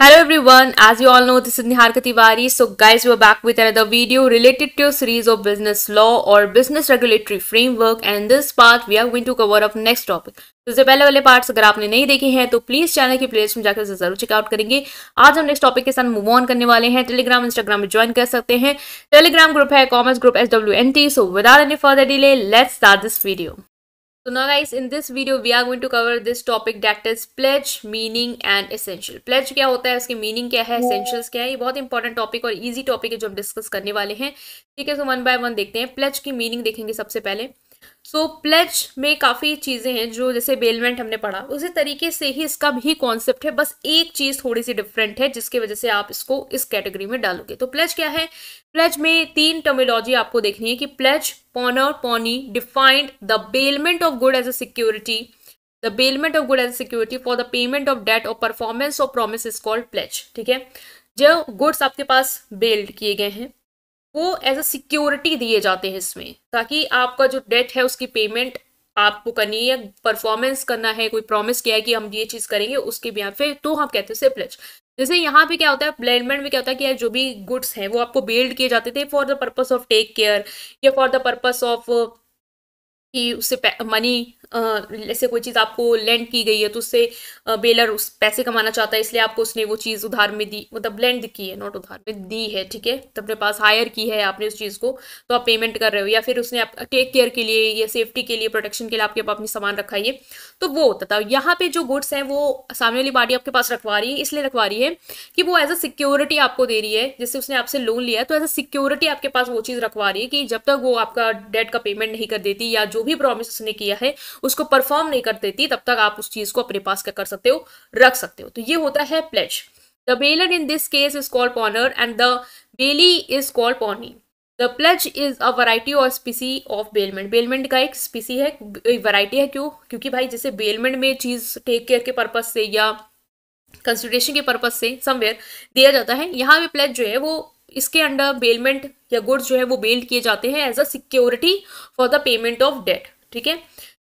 Hello everyone as you all know this is Niharika Tiwari so guys we are back with another video related to series of business law और business regulatory framework and this part we are going to cover up next topic तो इससे पहले वाले parts अगर आपने नहीं देखे हैं तो प्लीज़ चैनल की प्लेस में जाकर ज़रूर चेकआउट करेंगे। आज हम नेक्स्ट टॉपिक के साथ मूव ऑन करने वाले हैं। टेलीग्राम इंस्टाग्राम में ज्वाइन कर सकते हैं। टेलीग्राम ग्रुप है commerce group S W N T so without any further delay let's start this video So now guys in this video we are going to cover this topic that is pledge meaning and essential pledge क्या होता है उसकी meaning क्या है essentials क्या है ये बहुत important topic और easy topic है जो हम discuss करने वाले हैं ठीक है so one by one देखते हैं pledge की meaning देखेंगे सबसे पहले सो so, प्लेज में काफ़ी चीज़ें हैं जो जैसे बेलमेंट हमने पढ़ा। उसी तरीके से ही इसका भी कॉन्सेप्ट है। बस एक चीज़ थोड़ी सी डिफरेंट है जिसकी वजह से आप इसको इस कैटेगरी में डालोगे। तो प्लेज क्या है? प्लेज में तीन टर्मिनोलॉजी आपको देखनी है कि pledge pawnor pawnee defined the bailment of good as a security the bailment of good as a security for the payment of debt और performance of promise is called pledge ठीक है? जो गुड्स आपके पास बेल्ड किए गए हैं वो एज अ सिक्योरिटी दिए जाते हैं इसमें, ताकि आपका जो डेट है उसकी पेमेंट आपको करनी है परफॉर्मेंस करना है, कोई प्रॉमिस किया है कि हम ये चीज़ करेंगे, उसके भी पे तो हम कहते हैं प्लेज जैसे यहाँ पे क्या होता है ब्लेंडमेंट में क्या होता है कि जो भी गुड्स हैं वो आपको बिल्ड किए जाते थे for the purpose of take care या फॉर द पर्पज ऑफ़ कि उससे मनी जैसे कोई चीज़ आपको लेंड की गई है तो उससे बेलर उस पैसे कमाना चाहता है, इसलिए आपको उसने वो चीज़ उधार में दी मतलब लेंड की है नॉट उधार में दी है, ठीक है? तो अपने पास हायर की है आपने उस चीज़ को तो आप पेमेंट कर रहे हो, या फिर उसने आप टेक केयर के लिए, या सेफ्टी के लिए प्रोटेक्शन के लिए आपके पास अपनी सामान रखा है तो वो होता था। यहाँ पे जो गुड्स हैं, वो सामने वाली पार्टी आपके पास रखवा रही है, इसलिए रखवा रही है कि वो एज अ सिक्योरिटी आपको दे रही है, जैसे उसने आपसे लोन लिया है तो एज अ सिक्योरिटी आपके पास वो चीज़ रखवा रही है कि जब तक वो आपका डेट का पेमेंट नहीं कर देती, या जो भी प्रॉमिस उसने किया है, उसको परफॉर्म नहीं कर देती तब तक आप उस चीज़ को अपने पास क्या कर सकते हो, रख सकते हो। तो ये होता है pledge the bailor in this case is called pawnor and the bailee is called pawnee the pledge is a variety और स्पीसी ऑफ़ बेलमेंट बेलमेंट का एक स्पीसी है वराइटी है क्यों? क्योंकि भाई जैसे बेलमेंट में चीज़ टेक केयर के पर्पज से या कंसिडरेशन के पर्पज से समवेयर दिया जाता है। यहाँ पे प्लेज जो है वो इसके अंडर बेलमेंट या गुड्स जो है वो बेल्ड किए जाते हैं as a security for the payment of debt ठीक है?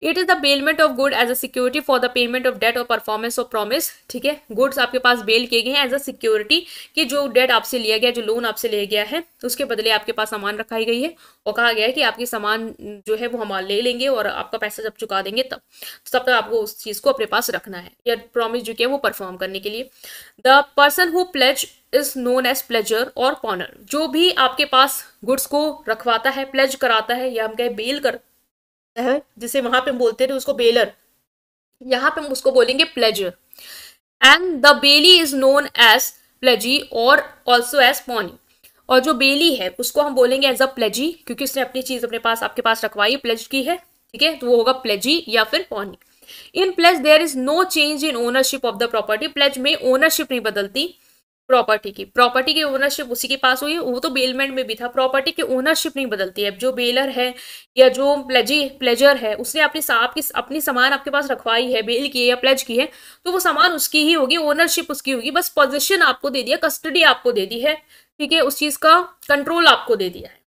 It is the bailment of good as a security for the payment of debt और परफॉर्मेंस ऑफ़ प्रॉमिस ठीक है? गुड्स आपके पास बेल किए गए हैं एज अ सिक्योरिटी कि जो डेट आपसे लिया गया, जो लोन आपसे लिया गया है, उसके बदले आपके पास सामान रखाई गई है और कहा गया है कि आपकी सामान जो है वो हम ले लेंगे और आपका पैसा जब चुका देंगे तब तब तक आपको उस चीज़ को अपने पास रखना है या प्रॉमिस जो किया वो परफॉर्म करने के लिए। The person who pledge is known as pledger और पॉनर जो भी आपके पास गुड्स को रखवाता है प्लेज कराता है या हम कहें बेल कर है, जिसे वहाँ पे बोलते थे उसको बेलर। यहाँ पे हम उसको बोलेंगे pledger and the bailee is known as pledgee और ऑल्सो एज पॉनी और जो बेली है, उसको हम बोलेंगे एज अ प्लेजी क्योंकि उसने अपनी चीज़ अपने पास, आपके पास रखवाई प्लेज की है, ठीक है? तो वो होगा प्लेजी या फिर pawnee in pledge there is no change in ownership of the property pledge में ओनरशिप नहीं बदलती। प्रॉपर्टी की। प्रॉपर्टी की ओनरशिप उसी के पास हुई, वो तो बेलमेंट में भी था। प्रॉपर्टी की ओनरशिप नहीं बदलती है। जो बेलर है या जो प्लेजी प्लेजर है, उसने अपनी आपकी अपनी सामान आपके पास रखवाई है बेल की है या प्लेज की है तो वो सामान उसकी ही होगी ओनरशिप उसकी होगी। बस पोजिशन आपको दे दिया कस्टडी आपको दे दी है, ठीक है? उस चीज़ का कंट्रोल आपको दे दिया है।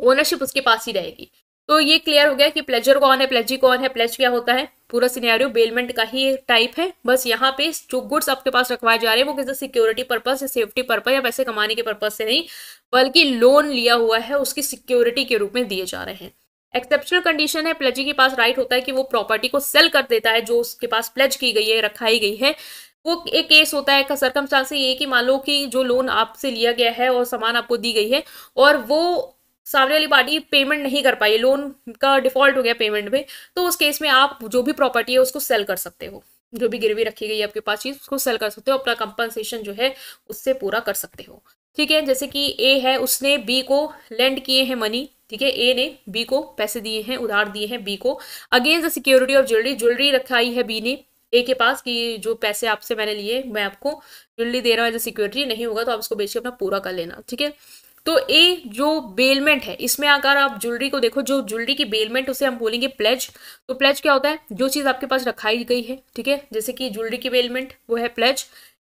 ओनरशिप उसके पास ही रहेगी। तो ये क्लियर हो गया कि प्लेजर कौन है प्लेजी कौन है प्लेज क्या होता है? पूरा सिनेरियो बेलमेंट का ही टाइप है। बस यहाँ पे जो गुड्स आपके पास रखवाए जा रहे हैं, वो किसी सिक्योरिटी पर्पज या सेफ्टी पर्पज या पैसे कमाने के पर्पज से नहीं, बल्कि लोन लिया हुआ है, उसकी सिक्योरिटी के रूप में दिए जा रहे हैं। एक्सेप्शनल कंडीशन है प्लेजी के पास राइट होता है कि वो प्रॉपर्टी को सेल कर देता है, जो उसके पास प्लेज की गई है, रखाई गई है। वो एक केस होता है सरकमस्टांस ये कि मान लो कि जो लोन आपसे लिया गया है और सामान आपको दी गई है, और वो सामने वाली पार्टी पेमेंट नहीं कर पाई लोन का डिफ़ॉल्ट हो गया पेमेंट में तो उस केस में आप जो भी प्रॉपर्टी है उसको सेल कर सकते हो। जो भी गिरवी रखी गई है आपके पास चीज़, उसको सेल कर सकते हो, अपना कंपनसेशन जो है उससे पूरा कर सकते हो। ठीक है, जैसे कि ए है, उसने बी को लेंड किए हैं मनी ठीक है ए ने बी को पैसे दिए हैं, उधार दिए हैं बी को। Against the security of jewellery jewellery रखाई है बी ने ए के पास कि जो पैसे आपसे मैंने लिए, मैं आपको ज्वेलरी दे रहा हूँ एज ए सिक्योरिटी नहीं होगा तो आप उसको बेच के अपना पूरा कर लेना, ठीक है। तो ए, जो बेलमेंट है, इसमें अगर आप ज्वेलरी को देखो, जो ज्वेलरी की बेलमेंट उसे हम बोलेंगे प्लेज तो प्लेज क्या होता है? जो चीज़ आपके पास रखाई गई है, ठीक है? जैसे कि ज्वेलरी की बेलमेंट वो है प्लेज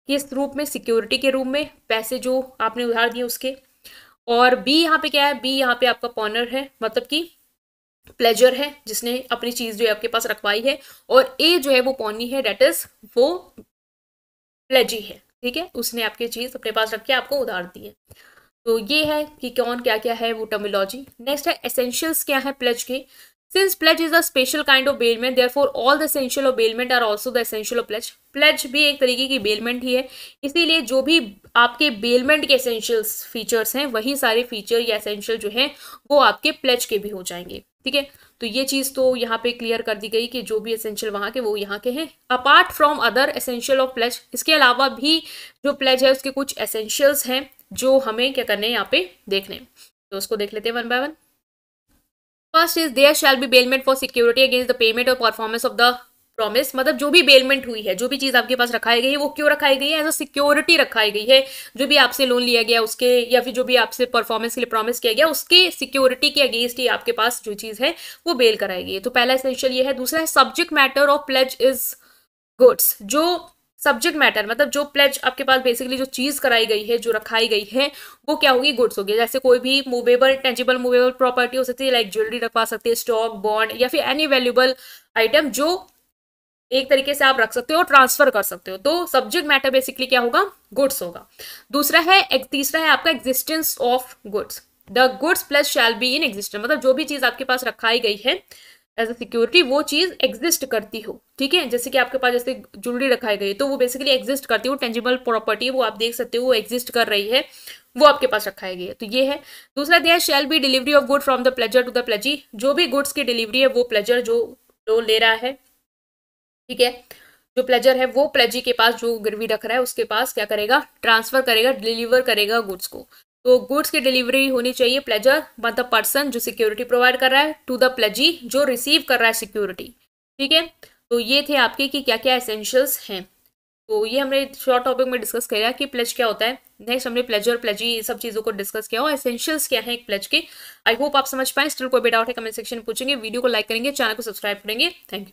किस रूप में? सिक्योरिटी के रूप में, पैसे जो आपने उधार दिए उसके। और बी यहाँ पे क्या है? बी यहाँ पे आपका पॉनर है मतलब कि प्लेजर है, जिसने अपनी चीज़ जो है आपके पास रखवाई है। और ए जो है, वो पॉनी है डेट इज़ वो प्लेजी है, ठीक है? उसने आपकी चीज़ अपने पास रख के आपको उधार दी है। तो ये है कि कौन क्या क्या है वो टर्मिनोलॉजी नेक्स्ट है एसेंशियल्स क्या है प्लेज के? Since is is special kind of bailment therefore all the essential of bailment are also the essential of pledge. Pledge भी एक तरीके की बेलमेंट ही है। इसीलिए जो भी आपके बेलमेंट के एसेंशियल्स फीचर्स हैं, वही सारे फीचर या एसेंशियल जो हैं, वो आपके प्लेज के भी हो जाएँगे। ठीक है? तो ये चीज़ तो यहाँ पे क्लियर कर दी गई कि जो भी एसेंशियल वहाँ के, वो यहाँ के हैं। Apart from other essential of pledge इसके अलावा भी जो प्लेज है, उसके कुछ एसेंशियल्स हैं। जो हमें क्या करने हैं यहाँ पे देखने तो उसको देख लेते हैं one by one. First is there shall be bailment for security against the payment और परफॉर्मेंस ऑफ़ द प्रॉमिस मतलब जो भी बेलमेंट हुई है, जो भी चीज़ आपके पास रखाई गई है, वो क्यों रखाई गई है? एज अ सिक्योरिटी रखाई गई है। जो भी आपसे लोन लिया गया, उसके या फिर जो भी आपसे परफॉर्मेंस के लिए प्रॉमिस किया गया, उसके सिक्योरिटी के अगेंस्ट ही आपके पास जो चीज़ है, वो बेल कराई गई है। तो पहला एसेंशियल ये है। दूसरा है subject matter of pledge is goods जो सब्जेक्ट मैटर मतलब जो प्लेज आपके पास बेसिकली जो चीज़ कराई गई है, जो रखाई गई है, वो क्या होगी? गुड्स होगी। जैसे कोई भी मूवेबल टेंजिबल मूवेबल प्रॉपर्टी हो सकती है लाइक ज्वेलरी रखवा सकते हैं स्टॉक बॉन्ड या फिर एनी वैल्यूबल आइटम जो एक तरीके से आप रख सकते हो ट्रांसफ़र कर सकते हो। तो सब्जेक्ट मैटर बेसिकली क्या होगा? गुड्स होगा। दूसरा है तीसरा है आपका existence of goods the goods plus shall be in existence मतलब जो भी चीज़ आपके पास रखाई गई है एज अ सिक्योरिटी वो चीज़ एग्जिस्ट करती हो, ठीक है? जैसे कि आपके पास जैसे ज्वेलरी रखाई गई तो वो बेसिकली एग्जिस्ट करती हो टेंजिबल प्रॉपर्टी वो आप देख सकते हो, वो एग्जिस्ट कर रही है, वो आपके पास रखाई गई है। तो ये है। दूसरा दिया shall be delivery of good from the pledger to the pledgee जो भी गुड्स की डिलीवरी है, वो प्लेजर जो लोन ले रहा है, ठीक है? जो प्लेजर है, वो प्लेजी के पास जो गिरवी रख रहा है, उसके पास क्या करेगा? ट्रांसफ़र करेगा डिलीवर करेगा गुड्स को। तो गुड्स की डिलीवरी होनी चाहिए प्लेजर मतलब पर्सन जो सिक्योरिटी प्रोवाइड कर रहा है टू द प्लेजी जो रिसीव कर रहा है सिक्योरिटी ठीक है? तो ये थे आपके कि क्या क्या एसेंशियल्स हैं। तो ये हमने शॉर्ट टॉपिक में डिस्कस किया कि प्लेज क्या होता है। नेक्स्ट हमने प्लेजर प्लेजी ये सब चीज़ों को डिस्कस किया और एसेंशियल्स क्या है एक प्लेज के। आई होप आप समझ पाए। स्टिल कोई भी डाउट है कमेंट सेक्शन में पूछेंगे। वीडियो को लाइक करेंगे चैनल को सब्सक्राइब करेंगे। Thank you